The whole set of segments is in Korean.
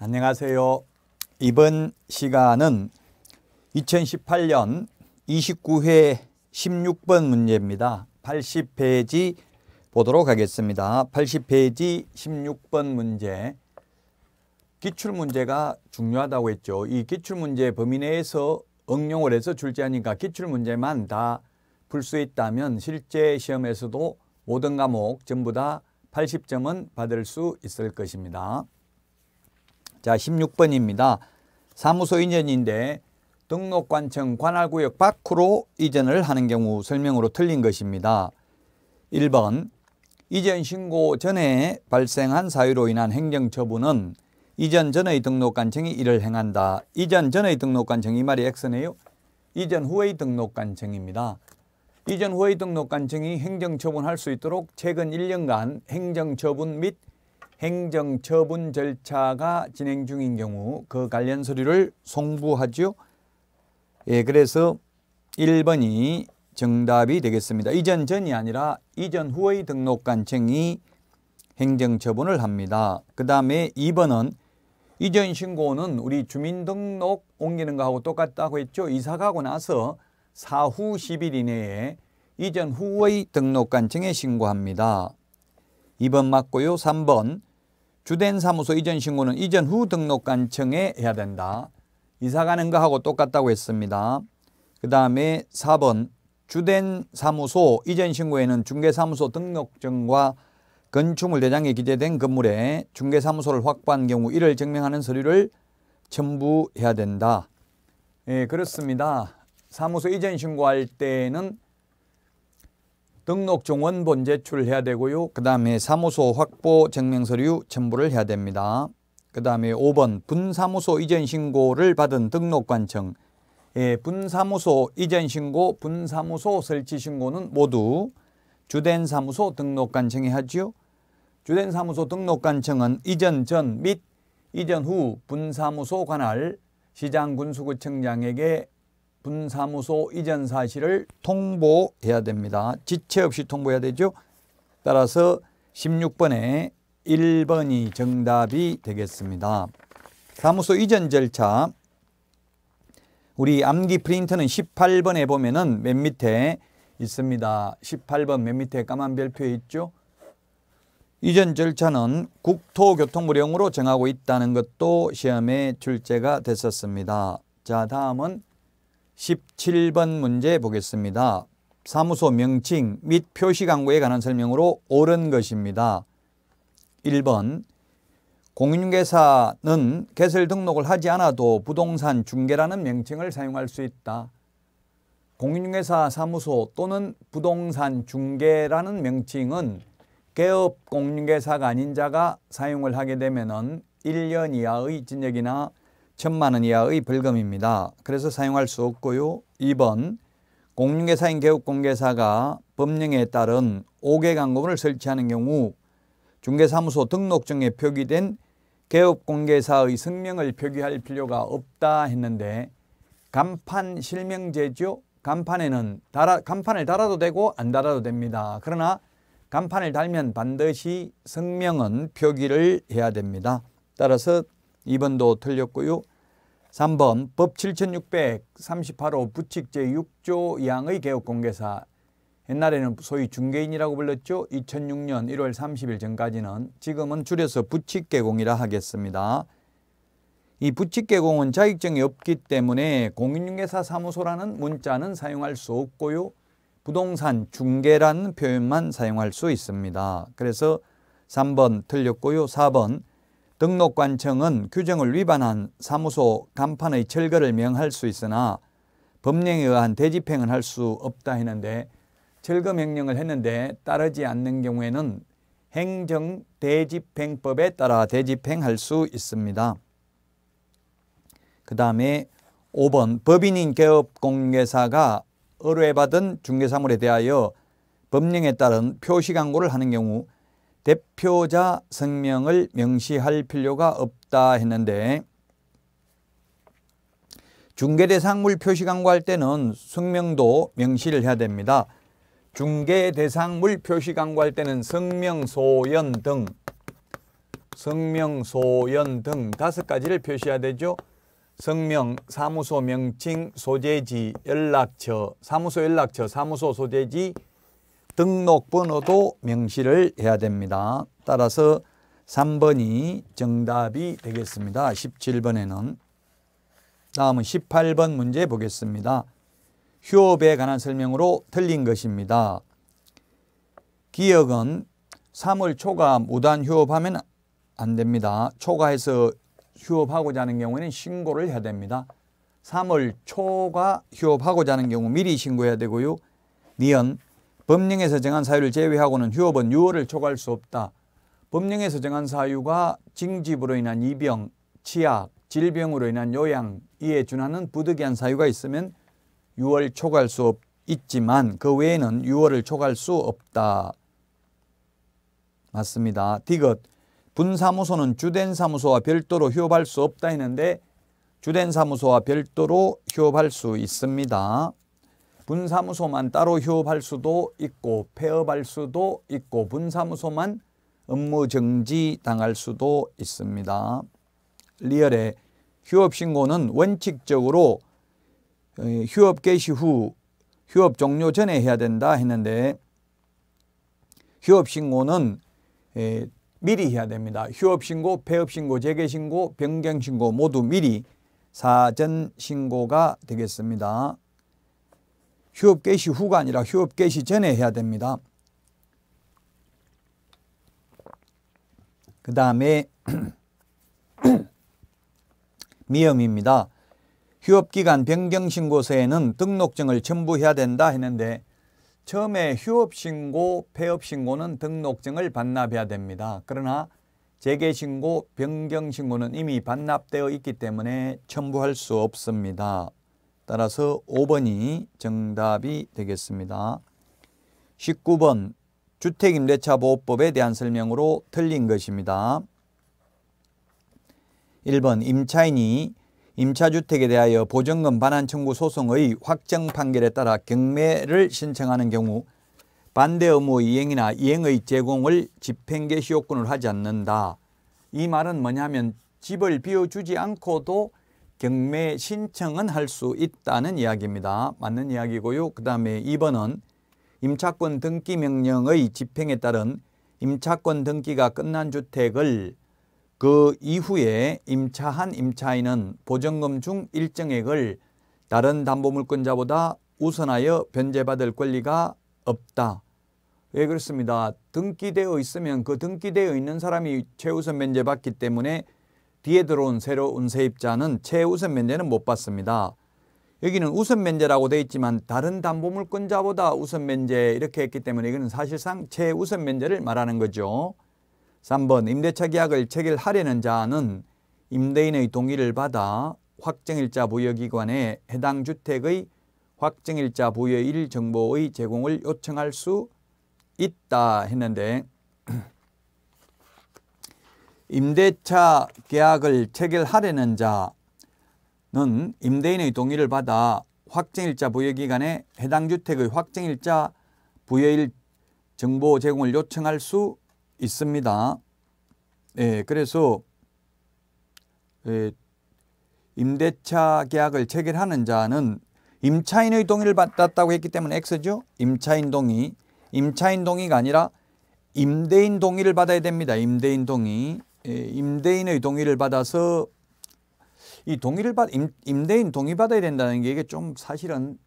안녕하세요. 이번 시간은 2018년 29회 16번 문제입니다. 80페이지 보도록 하겠습니다. 80페이지 16번 문제. 기출문제가 중요하다고 했죠. 이 기출문제 범위 내에서 응용을 해서 출제하니까 기출문제만 다 풀 수 있다면 실제 시험에서도 모든 과목 전부 다 80점은 받을 수 있을 것입니다. 자, 16번입니다. 사무소 이전인데 등록관청 관할구역 밖으로 이전을 하는 경우 설명으로 틀린 것입니다. 1번 이전 신고 전에 발생한 사유로 인한 행정처분은 이전 전의 등록관청이 이를 행한다. 이전 전의 등록관청 이 말이 X네요. 이전 후의 등록관청입니다. 이전 후의 등록관청이 행정처분할 수 있도록 최근 1년간 행정처분 및 행정 처분 절차가 진행 중인 경우 그 관련 서류를 송부하죠. 예, 그래서 1번이 정답이 되겠습니다. 이전 전이 아니라 이전 후의 등록관청이 행정 처분을 합니다. 그 다음에 2번은 이전 신고는 우리 주민등록 옮기는 거하고 똑같다고 했죠. 이사 가고 나서 사후 10일 이내에 이전 후의 등록관청에 신고합니다. 2번 맞고요. 3번 주된 사무소 이전 신고는 이전 후 등록관청에 해야 된다. 이사 가는 거하고 똑같다고 했습니다. 그 다음에 4번 주된 사무소 이전 신고에는 중개사무소 등록증과 건축물 대장에 기재된 건물에 중개사무소를 확보한 경우 이를 증명하는 서류를 첨부해야 된다. 예, 그렇습니다. 사무소 이전 신고할 때는 등록증 원본 제출해야 되고요. 그 다음에 사무소 확보 증명서류 첨부를 해야 됩니다. 그 다음에 5번 분사무소 이전 신고를 받은 등록관청 예, 분사무소 이전 신고, 분사무소 설치 신고는 모두 주된 사무소 등록관청이 하지요. 주된 사무소 등록관청은 이전 전 및 이전 후 분사무소 관할 시장군수구청장에게 분사무소 이전 사실을 통보해야 됩니다. 지체 없이 통보해야 되죠. 따라서 16번에 1번이 정답이 되겠습니다. 사무소 이전 절차 우리 암기 프린터는 18번에 보면은 맨 밑에 있습니다. 18번 맨 밑에 까만 별표에 있죠. 이전 절차는 국토교통부령으로 정하고 있다는 것도 시험에 출제가 됐었습니다. 자, 다음은 17번 문제 보겠습니다. 사무소 명칭 및 표시 광고에 관한 설명으로 옳은 것입니다. 1번 공인중개사는 개설 등록을 하지 않아도 부동산 중개라는 명칭을 사용할 수 있다. 공인중개사 사무소 또는 부동산 중개라는 명칭은 개업 공인중개사가 아닌 자가 사용을 하게 되면 1년 이하의 징역이나 천만 원 이하의 벌금입니다. 그래서 사용할 수 없고요. 2번 공인중개사인 개업공개사가 법령에 따른 5개 광고문을 설치하는 경우 중개사무소 등록증에 표기된 개업공개사의 성명을 표기할 필요가 없다 했는데 간판 실명제죠. 간판에는 달아, 간판을 달아도 되고 안 달아도 됩니다. 그러나 간판을 달면 반드시 성명은 표기를 해야 됩니다. 따라서 2번도 틀렸고요. 3번 법 7638호 부칙 제6조 2항의 개업공개사 옛날에는 소위 중개인이라고 불렀죠. 2006년 1월 30일 전까지는 지금은 줄여서 부칙개공이라 하겠습니다. 이 부칙개공은 자격증이 없기 때문에 공인중개사 사무소라는 문자는 사용할 수 없고요. 부동산 중개라는 표현만 사용할 수 있습니다. 그래서 3번 틀렸고요. 4번 등록관청은 규정을 위반한 사무소 간판의 철거를 명할 수 있으나 법령에 의한 대집행은 할 수 없다 했는데 철거 명령을 했는데 따르지 않는 경우에는 행정 대집행법에 따라 대집행할 수 있습니다. 그 다음에 5번 법인인 개업공개사가 의뢰받은 중개사물에 대하여 법령에 따른 표시 광고를 하는 경우 대표자 성명을 명시할 필요가 없다 했는데 중개대상물 표시 광고할 때는 성명도 명시를 해야 됩니다. 중개대상물 표시 광고할 때는 성명, 소연 등 성명, 소연 등 다섯 가지를 표시해야 되죠. 성명, 사무소 명칭, 소재지, 연락처, 사무소 연락처, 사무소 소재지, 등록번호도 명시를 해야 됩니다. 따라서 3번이 정답이 되겠습니다. 17번에는. 다음은 18번 문제 보겠습니다. 휴업에 관한 설명으로 틀린 것입니다. 기억은 3월 초과 무단 휴업하면 안 됩니다. 초과해서 휴업하고자 하는 경우에는 신고를 해야 됩니다. 3월 초과 휴업하고자 하는 경우 미리 신고해야 되고요. 니은 법령에서 정한 사유를 제외하고는 휴업은 6월을 초과할 수 없다. 법령에서 정한 사유가 징집으로 인한 이병, 치약, 질병으로 인한 요양, 이에 준하는 부득이한 사유가 있으면 6월 초과할 수 없, 있지만 그 외에는 6월을 초과할 수 없다. 맞습니다. 디귿 분사무소는 주된 사무소와 별도로 휴업할 수 없다 했는데 주된 사무소와 별도로 휴업할 수 있습니다. 분사무소만 따로 휴업할 수도 있고 폐업할 수도 있고 분사무소만 업무 정지 당할 수도 있습니다. 리얼의 휴업 신고는 원칙적으로 어, 휴업 개시 후 휴업 종료 전에 해야 된다 했는데 휴업 신고는 미리 해야 됩니다. 휴업 신고, 폐업 신고, 재개 신고, 변경 신고 모두 미리 사전 신고가 되겠습니다. 휴업 개시 후가 아니라 휴업 개시 전에 해야 됩니다. 그 다음에 미음입니다. 휴업기간 변경신고서에는 등록증을 첨부해야 된다 했는데 처음에 휴업신고, 폐업신고는 등록증을 반납해야 됩니다. 그러나 재개신고, 변경신고는 이미 반납되어 있기 때문에 첨부할 수 없습니다. 따라서 5번이 정답이 되겠습니다. 19번 주택임대차보호법에 대한 설명으로 틀린 것입니다. 1번 임차인이 임차주택에 대하여 보증금 반환 청구 소송의 확정 판결에 따라 경매를 신청하는 경우 반대 의무 이행이나 이행의 제공을 집행개시 요건을 하지 않는다. 이 말은 뭐냐면 집을 비워주지 않고도 경매 신청은 할 수 있다는 이야기입니다. 맞는 이야기고요. 그 다음에 2번은 임차권 등기 명령의 집행에 따른 임차권 등기가 끝난 주택을 그 이후에 임차한 임차인은 보증금 중 일정액을 다른 담보물권자보다 우선하여 변제받을 권리가 없다. 왜 그렇습니다. 등기되어 있으면 그 등기되어 있는 사람이 최우선 면제받기 때문에 뒤에 들어온 새로운 세입자는 최우선 면제는 못 받습니다. 여기는 우선 면제라고 되어 있지만 다른 담보물권자보다 우선 면제 이렇게 했기 때문에 이거는 사실상 최우선 면제를 말하는 거죠. 3번 임대차 계약을 체결하려는 자는 임대인의 동의를 받아 확정일자 부여기관에 해당 주택의 확정일자 부여일 정보의 제공을 요청할 수 있다 했는데 임대차 계약을 체결하려는 자는 임대인의 동의를 받아 확정일자 부여기관에 해당 주택의 확정일자 부여일 정보 제공을 요청할 수 있습니다. 예, 그래서 예, 임대차 계약을 체결하는 자는 임차인의 동의를 받았다고 했기 때문에 X죠. 임차인 동의. 임차인 동의가 아니라 임대인 동의를 받아야 됩니다. 임대인 동의. 예, 임대인의 동의를 받아서 이 동의를 받 임, 임대인 동의 받아야 된다는 게 이게 좀 사실은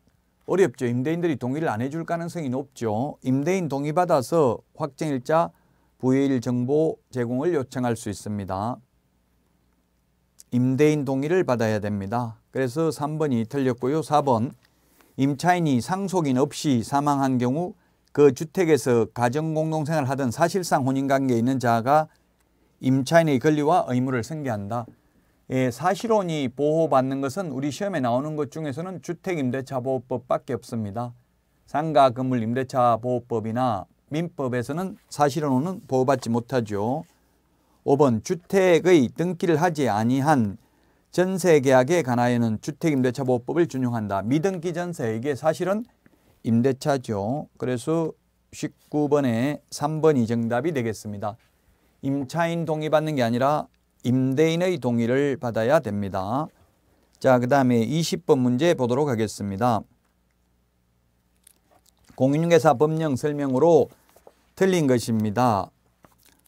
어렵죠. 임대인들이 동의를 안 해줄 가능성이 높죠. 임대인 동의 받아서 확정일자 부여일 정보 제공을 요청할 수 있습니다. 임대인 동의를 받아야 됩니다. 그래서 3번이 틀렸고요. 4번 임차인이 상속인 없이 사망한 경우 그 주택에서 가정공동생활을 하던 사실상 혼인관계에 있는 자가 임차인의 권리와 의무를 승계한다. 예, 사실혼이 보호받는 것은 우리 시험에 나오는 것 중에서는 주택임대차보호법밖에 없습니다. 상가 건물 임대차 보호법이나 민법에서는 사실혼은 보호받지 못하죠. 5번 주택의 등기를 하지 아니한 전세계약에 관하여는 주택임대차보호법을 준용한다. 미등기 전세 이게 사실은 임대차죠. 그래서 19번에 3번이 정답이 되겠습니다. 임차인 동의 받는 게 아니라 임대인의 동의를 받아야 됩니다. 자, 그 다음에 20번 문제 보도록 하겠습니다. 공인중개사 법령 설명으로 틀린 것입니다.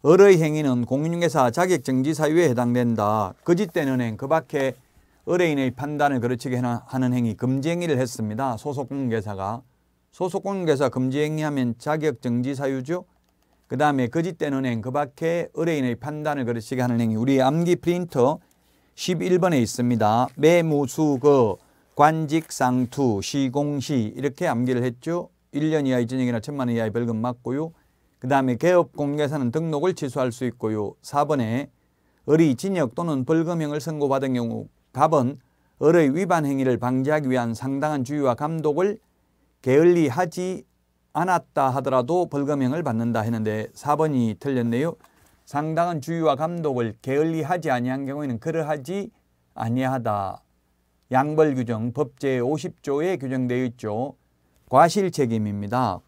을의 행위는 공인중개사 자격정지 사유에 해당된다. 거짓된 은행 그 밖에 의뢰인의 판단을 그르치게 하는 행위 금지행위를 했습니다. 소속공개사가 소속공개사 금지행위하면 자격정지 사유죠. 그 다음에 거짓된 은행 그 밖에 의뢰인의 판단을 그르치게 하는 행위 우리 암기 프린터 11번에 있습니다. 매무수거 관직상투 시공시 이렇게 암기를 했죠. 1년 이하의 전역이나 천만 원 이하의 벌금 맞고요. 그 다음에 개업 공개사는 등록을 취소할 수 있고요. 4번에 을이 진역 또는 벌금형을 선고받은 경우 갑은 을의 위반 행위를 방지하기 위한 상당한 주의와 감독을 게을리 하지 않았다 하더라도 벌금형을 받는다 했는데 4번이 틀렸네요. 상당한 주의와 감독을 게을리하지 아니한 경우에는 그러하지 아니하다. 양벌 규정 법제 50조에 규정되어 있죠. 과실 책임입니다.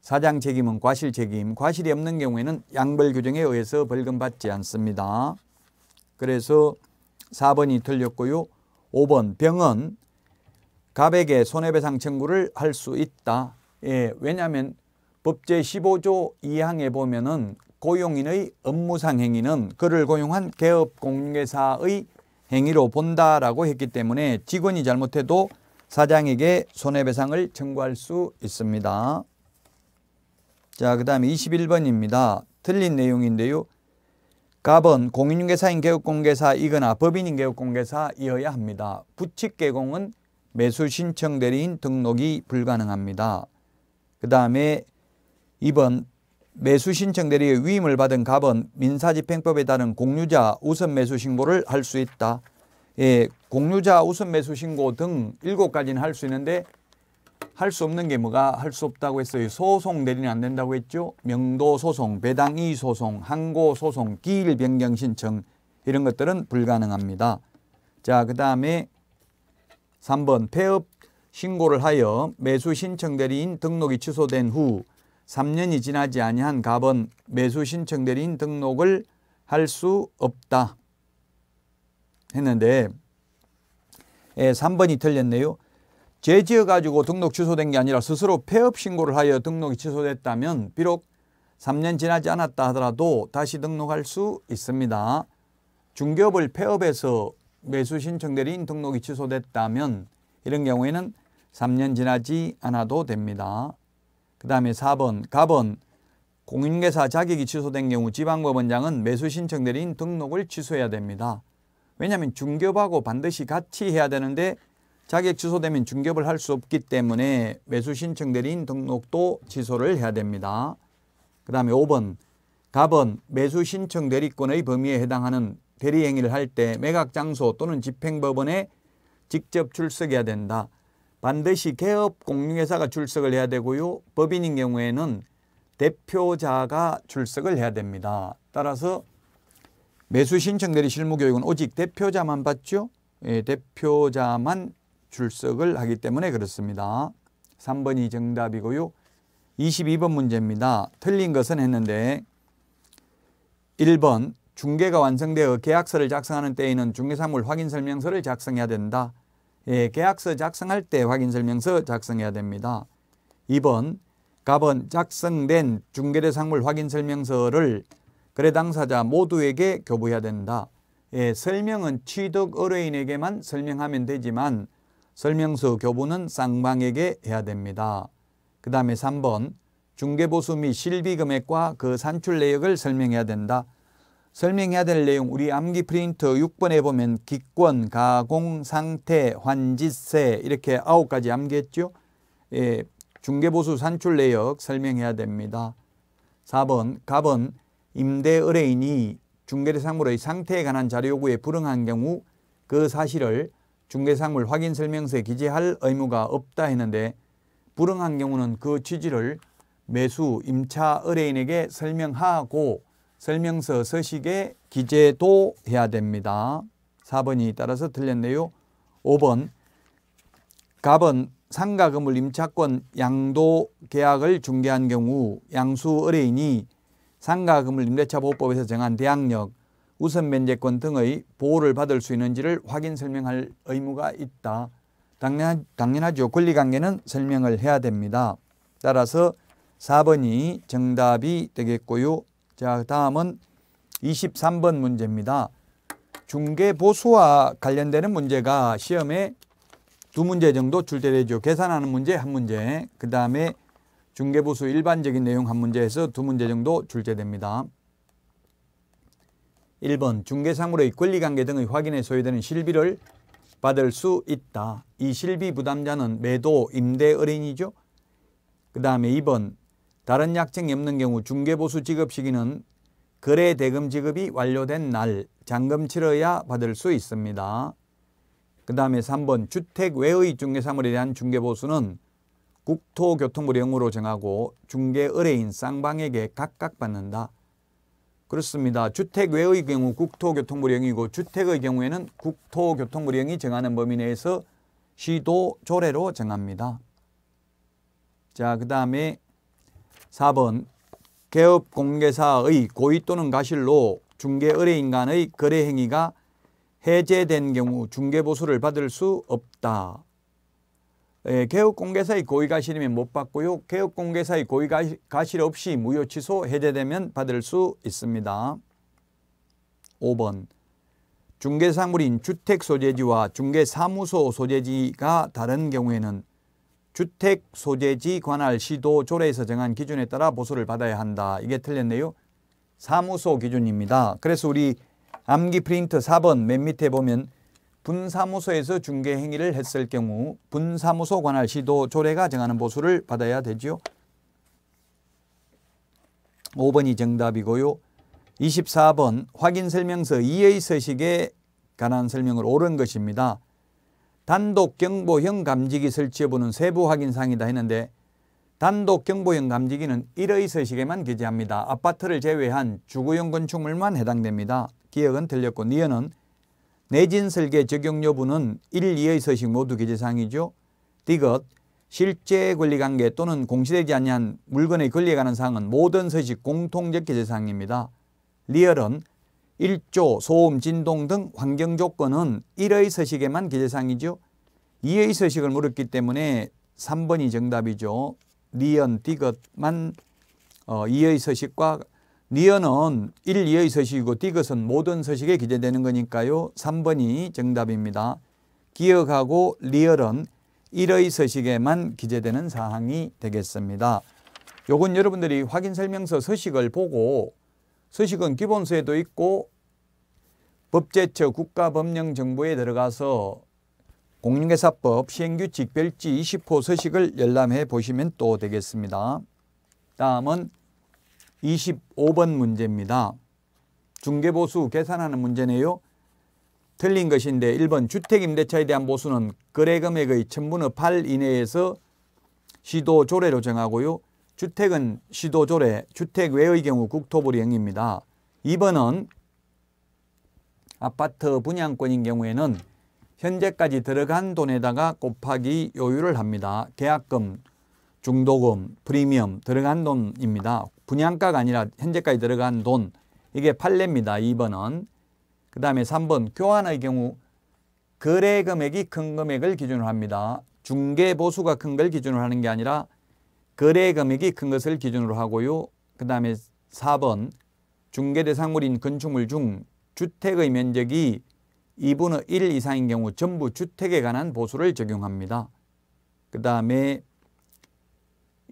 사장 책임은 과실 책임. 과실이 없는 경우에는 양벌 규정에 의해서 벌금 받지 않습니다. 그래서 4번이 틀렸고요. 5번 병은 갑에게 손해배상 청구를 할 수 있다. 예, 왜냐하면 법제 15조 2항에 보면은 고용인의 업무상 행위는 그를 고용한 개업 공개사의 행위로 본다라고 했기 때문에 직원이 잘못해도 사장에게 손해배상을 청구할 수 있습니다. 자, 그 다음에 21번입니다. 틀린 내용인데요. 갑은 공인중개사인 개업공개사이거나 법인인 개업공개사이어야 합니다. 부칙개공은 매수신청 대리인 등록이 불가능합니다. 그 다음에 2번 매수 신청 대리의 위임을 받은 갑은 민사집행법에 따른 공유자 우선 매수 신고를 할 수 있다. 예, 공유자 우선 매수 신고 등 일곱 가지는 할 수 있는데 할 수 없는 게 뭐가 할 수 없다고 했어요. 소송 내리는 안 된다고 했죠. 명도 소송, 배당 이의 소송, 항고 소송, 기일 변경 신청 이런 것들은 불가능합니다. 자, 그 다음에 3번 폐업 신고를 하여 매수 신청 대리인 등록이 취소된 후 3년이 지나지 아니한 갑은 매수 신청 대리인 등록을 할 수 없다. 했는데 3번이 예, 틀렸네요. 죄지어 가지고 등록 취소된 게 아니라 스스로 폐업 신고를 하여 등록이 취소됐다면 비록 3년 지나지 않았다 하더라도 다시 등록할 수 있습니다. 중개업을 폐업해서 매수 신청 대리인 등록이 취소됐다면 이런 경우에는 3년 지나지 않아도 됩니다. 그 다음에 4번 갑은 공인계사 자격이 취소된 경우 지방법원장은 매수 신청 대리인 등록을 취소해야 됩니다. 왜냐하면 중개업하고 반드시 같이 해야 되는데 자격 취소되면 중개업을 할 수 없기 때문에 매수 신청 대리인 등록도 취소를 해야 됩니다. 그 다음에 5번 갑은 매수 신청 대리권의 범위에 해당하는 대리 행위를 할 때 매각 장소 또는 집행법원에 직접 출석해야 된다. 반드시 개업 공유회사가 출석을 해야 되고요. 법인인 경우에는 대표자가 출석을 해야 됩니다. 따라서 매수 신청 대리 실무 교육은 오직 대표자만 받죠. 예, 대표자만 출석을 하기 때문에 그렇습니다. 3번이 정답이고요. 22번 문제입니다. 틀린 것은 했는데 1번 중개가 완성되어 계약서를 작성하는 때에는 중개사물 확인 설명서를 작성해야 된다. 예, 계약서 작성할 때 확인 설명서 작성해야 됩니다. 2번 갑은 작성된 중개대 상물 확인 설명서를 거래 당사자 모두에게 교부해야 된다. 예, 설명은 취득 의뢰인에게만 설명하면 되지만 설명서 교부는 쌍방에게 해야 됩니다. 그 다음에 3번 중개보수 및 실비 금액과 그 산출 내역을 설명해야 된다. 설명해야 될 내용 우리 암기 프린터 6번에 보면 기권, 가공, 상태, 환지세 이렇게 아홉 가지 암기했죠. 예, 중개보수 산출 내역 설명해야 됩니다. 4번 갑은 임대 의뢰인이 중개대상물의 상태에 관한 자료 요구에 불응한 경우 그 사실을 중개상물 확인 설명서에 기재할 의무가 없다 했는데 불응한 경우는 그 취지를 매수 임차 의뢰인에게 설명하고 설명서 서식에 기재도 해야 됩니다. 4번이 따라서 틀렸네요. 5번 갑은 상가 건물 임차권 양도 계약을 중개한 경우 양수 의뢰인이 상가금을 임대차 보호법에서 정한 대항력, 우선 면제권 등의 보호를 받을 수 있는지를 확인 설명할 의무가 있다. 당연, 당연하죠. 권리관계는 설명을 해야 됩니다. 따라서 4번이 정답이 되겠고요. 자, 다음은 23번 문제입니다. 중개 보수와 관련되는 문제가 시험에 두 문제 정도 출제되죠. 계산하는 문제 한 문제, 그 다음에 중개 보수 일반적인 내용 한 문제에서 두 문제 정도 출제됩니다. 1번 중개사물의 권리관계 등의 확인에 소요되는 실비를 받을 수 있다. 이 실비 부담자는 매도, 임대 어린이죠. 그 다음에 2번 다른 약정이 없는 경우 중개보수 지급 시기는 거래 대금 지급이 완료된 날 잔금 치러야 받을 수 있습니다. 그 다음에 3번 주택 외의 중개사물에 대한 중개보수는 국토교통부령으로 정하고 중개 의뢰인 쌍방에게 각각 받는다. 그렇습니다. 주택 외의 경우 국토교통부령이고 주택의 경우에는 국토교통부령이 정하는 범위 내에서 시도 조례로 정합니다. 자, 그 다음에 4번 개업 공개사의 고의 또는 가실로 중개 의뢰인 간의 거래 행위가 해제된 경우 중개 보수를 받을 수 없다. 예, 개업 공개사의 고의 가실이면 못 받고요. 개업 공개사의 고의 가실 없이 무효 취소 해제되면 받을 수 있습니다. 5번 중개사물인 주택 소재지와 중개사무소 소재지가 다른 경우에는 주택 소재지 관할 시도 조례에서 정한 기준에 따라 보수를 받아야 한다. 이게 틀렸네요. 사무소 기준입니다. 그래서 우리 암기 프린트 4번 맨 밑에 보면 분사무소에서 중개 행위를 했을 경우 분사무소 관할 시도 조례가 정하는 보수를 받아야 되죠. 5번이 정답이고요. 24번 확인 설명서 2의 서식에 관한 설명을 옳은 것입니다. 단독 경보형 감지기 설치여부는 세부 확인 사항이다 했는데 단독 경보형 감지기는 1의 서식에만 기재합니다. 아파트를 제외한 주거용 건축물만 해당됩니다. 기억은 틀렸고 니은은 내진 설계 적용 여부는 1, 2의 서식 모두 기재사항이죠. 디귿 실제 권리관계 또는 공시되지 아니한 물건의 권리에 관한 사항은 모든 서식 공통적 기재사항입니다. 리을은 일조, 소음, 진동 등 환경 조건은 1의 서식에만 기재사항이죠. 2의 서식을 물었기 때문에 3번이 정답이죠. 니은, 디귿만 어, 2의 서식과 니은은 1, 2의 서식이고 디귿은 모든 서식에 기재되는 거니까요. 3번이 정답입니다. 기역하고 리을은 1의 서식에만 기재되는 사항이 되겠습니다. 요건 여러분들이 확인 설명서 서식을 보고 서식은 기본서에도 있고 법제처 국가법령정보에 들어가서 공인중개사법 시행규칙 별지 20호 서식을 열람해 보시면 또 되겠습니다. 다음은 25번 문제입니다. 중개보수 계산하는 문제네요. 틀린 것인데 1번 주택임대차에 대한 보수는 거래금액의 1000분의 8 이내에서 시도 조례로 정하고요. 주택은 시도조례, 주택 외의 경우 국토부리 행입니다. 2번은 아파트 분양권인 경우에는 현재까지 들어간 돈에다가 곱하기 요율을 합니다. 계약금, 중도금, 프리미엄 들어간 돈입니다. 분양가가 아니라 현재까지 들어간 돈 이게 판례입니다. 2번은. 그 다음에 3번 교환의 경우 거래 금액이 큰 금액을 기준으로 합니다. 중개 보수가 큰 걸 기준으로 하는 게 아니라 거래 금액이 큰 것을 기준으로 하고요. 그 다음에 4번 중개 대상물인 건축물 중 주택의 면적이 2분의 1 이상인 경우 전부 주택에 관한 보수를 적용합니다. 그 다음에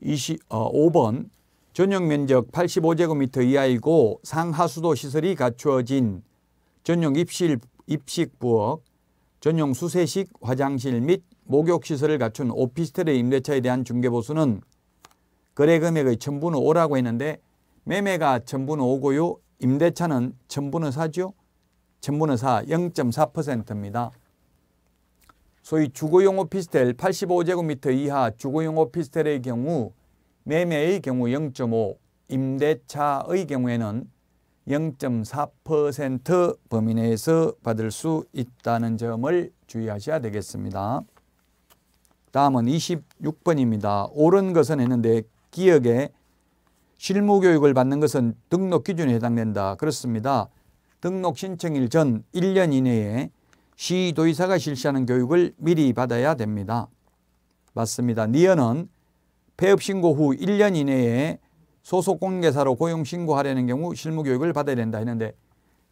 20, 어, 5번 전용 면적 85제곱미터 이하이고 상하수도 시설이 갖추어진 전용 입실, 입식 부엌, 전용 수세식 화장실 및 목욕시설을 갖춘 오피스텔의 임대차에 대한 중개보수는 거래 금액의 전분의 5라고 했는데 매매가 전분의 5고요. 임대차는 전분의 4죠. 전분의 4, 0.4%입니다. 소위 주거용 오피스텔 85제곱미터 이하 주거용 오피스텔의 경우 매매의 경우 0.5, 임대차의 경우에는 0.4% 범위 내에서 받을 수 있다는 점을 주의하셔야 되겠습니다. 다음은 26번입니다. 옳은 것은 했는데 기억에 실무 교육을 받는 것은 등록 기준에 해당된다. 그렇습니다. 등록 신청일 전 1년 이내에 시도의사가 실시하는 교육을 미리 받아야 됩니다. 맞습니다. 니어는 폐업 신고 후 1년 이내에 소속 공개사로 고용 신고하려는 경우 실무 교육을 받아야 된다 했는데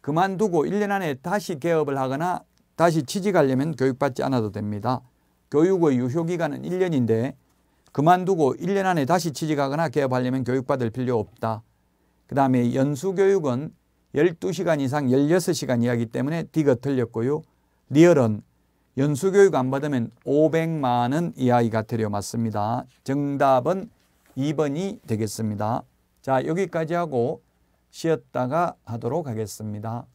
그만두고 1년 안에 다시 개업을 하거나 다시 취직하려면 교육받지 않아도 됩니다. 교육의 유효 기간은 1년인데 그만두고 1년 안에 다시 취직하거나 개업하려면 교육받을 필요 없다. 그 다음에 연수교육은 12시간 이상 16시간 이하기 때문에 D가 틀렸고요. 리얼은 연수교육 안 받으면 500만 원 이하이가 되려 맞습니다. 정답은 2번이 되겠습니다. 자 여기까지 하고 쉬었다가 하도록 하겠습니다.